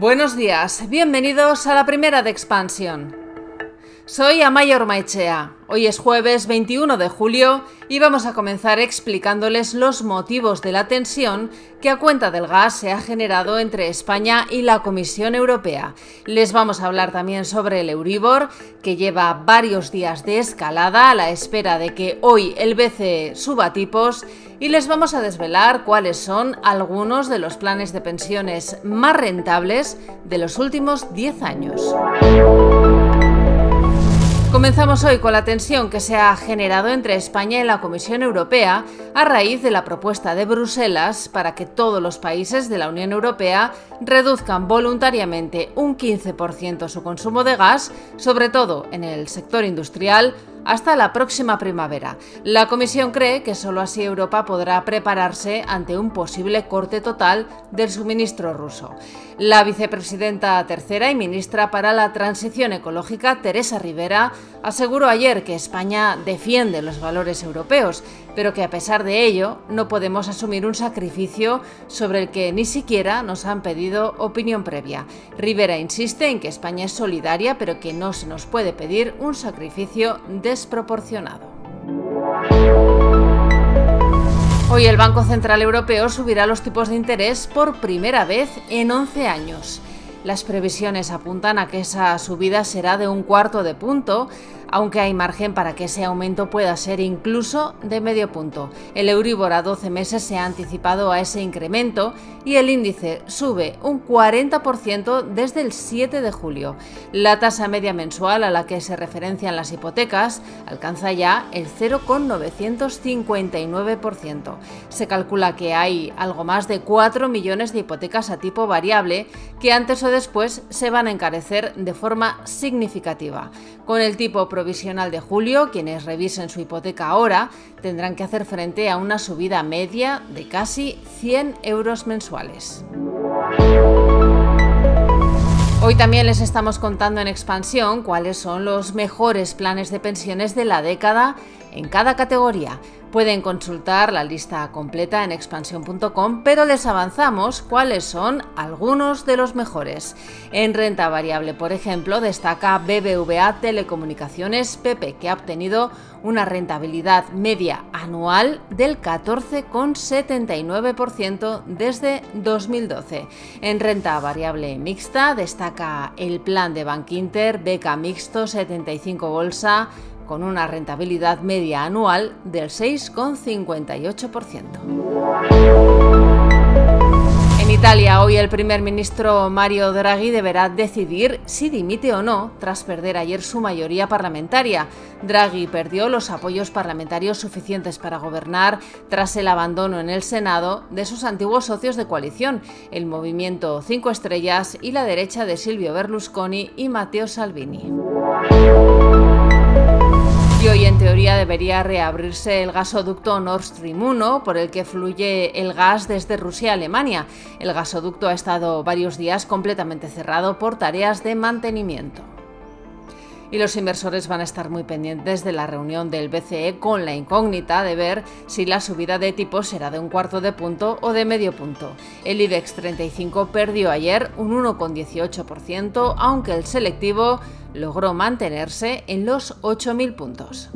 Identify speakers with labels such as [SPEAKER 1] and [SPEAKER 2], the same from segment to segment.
[SPEAKER 1] Buenos días, bienvenidos a la primera de Expansión. Soy Amaya Ormaechea. Hoy es jueves 21 de julio y vamos a comenzar explicándoles los motivos de la tensión que a cuenta del gas se ha generado entre España y la Comisión Europea. Les vamos a hablar también sobre el Euribor, que lleva varios días de escalada a la espera de que hoy el BCE suba tipos y les vamos a desvelar cuáles son algunos de los planes de pensiones más rentables de los últimos 10 años. Comenzamos hoy con la tensión que se ha generado entre España y la Comisión Europea a raíz de la propuesta de Bruselas para que todos los países de la Unión Europea reduzcan voluntariamente un 15% su consumo de gas, sobre todo en el sector industrial, hasta la próxima primavera. La Comisión cree que solo así Europa podrá prepararse ante un posible corte total del suministro ruso. La vicepresidenta tercera y ministra para la Transición Ecológica, Teresa Rivera, aseguró ayer que España defiende los valores europeos, pero que a pesar de ello no podemos asumir un sacrificio sobre el que ni siquiera nos han pedido opinión previa. Rivera insiste en que España es solidaria, pero que no se nos puede pedir un sacrificio desproporcionado. Hoy el Banco Central Europeo subirá los tipos de interés por primera vez en 11 años. Las previsiones apuntan a que esa subida será de un cuarto de punto, aunque hay margen para que ese aumento pueda ser incluso de medio punto. El Euribor a 12 meses se ha anticipado a ese incremento y el índice sube un 40% desde el 7 de julio. La tasa media mensual a la que se referencian las hipotecas alcanza ya el 0,959%. Se calcula que hay algo más de 4 millones de hipotecas a tipo variable que antes o después se van a encarecer de forma significativa. Con el tipo provisional de julio, quienes revisen su hipoteca ahora tendrán que hacer frente a una subida media de casi 100 euros mensuales. Hoy también les estamos contando en expansión cuáles son los mejores planes de pensiones de la década en cada categoría. Pueden consultar la lista completa en expansión.com, pero les avanzamos cuáles son algunos de los mejores. En renta variable, por ejemplo, destaca BBVA Telecomunicaciones PP, que ha obtenido una rentabilidad media anual del 14,79% desde 2012. En renta variable mixta destaca el plan de Bank Inter, beca mixto 75 bolsa, con una rentabilidad media anual del 6,58%. En Italia, hoy el primer ministro Mario Draghi deberá decidir si dimite o no tras perder ayer su mayoría parlamentaria. Draghi perdió los apoyos parlamentarios suficientes para gobernar tras el abandono en el Senado de sus antiguos socios de coalición, el Movimiento 5 Estrellas y la derecha de Silvio Berlusconi y Matteo Salvini. Y hoy en teoría debería reabrirse el gasoducto Nord Stream 1 por el que fluye el gas desde Rusia a Alemania. El gasoducto ha estado varios días completamente cerrado por tareas de mantenimiento y los inversores van a estar muy pendientes de la reunión del BCE con la incógnita de ver si la subida de tipos será de un cuarto de punto o de medio punto. El IBEX 35 perdió ayer un 1,18%, aunque el selectivo logró mantenerse en los 8.000 puntos.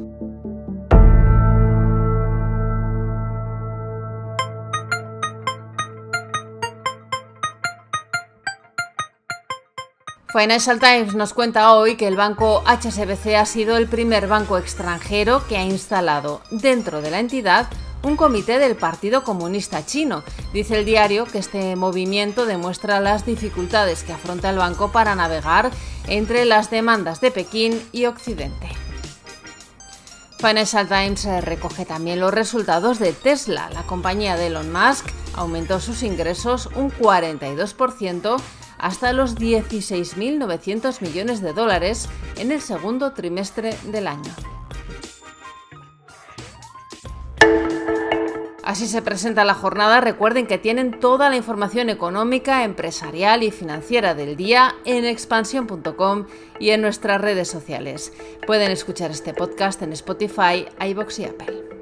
[SPEAKER 1] Financial Times nos cuenta hoy que el banco HSBC ha sido el primer banco extranjero que ha instalado dentro de la entidad un comité del Partido Comunista Chino. Dice el diario que este movimiento demuestra las dificultades que afronta el banco para navegar entre las demandas de Pekín y Occidente. Financial Times recoge también los resultados de Tesla. La compañía de Elon Musk aumentó sus ingresos un 42% hasta los 16.900 millones de dólares en el segundo trimestre del año. Así se presenta la jornada. Recuerden que tienen toda la información económica, empresarial y financiera del día en expansión.com y en nuestras redes sociales. Pueden escuchar este podcast en Spotify, iBox y Apple.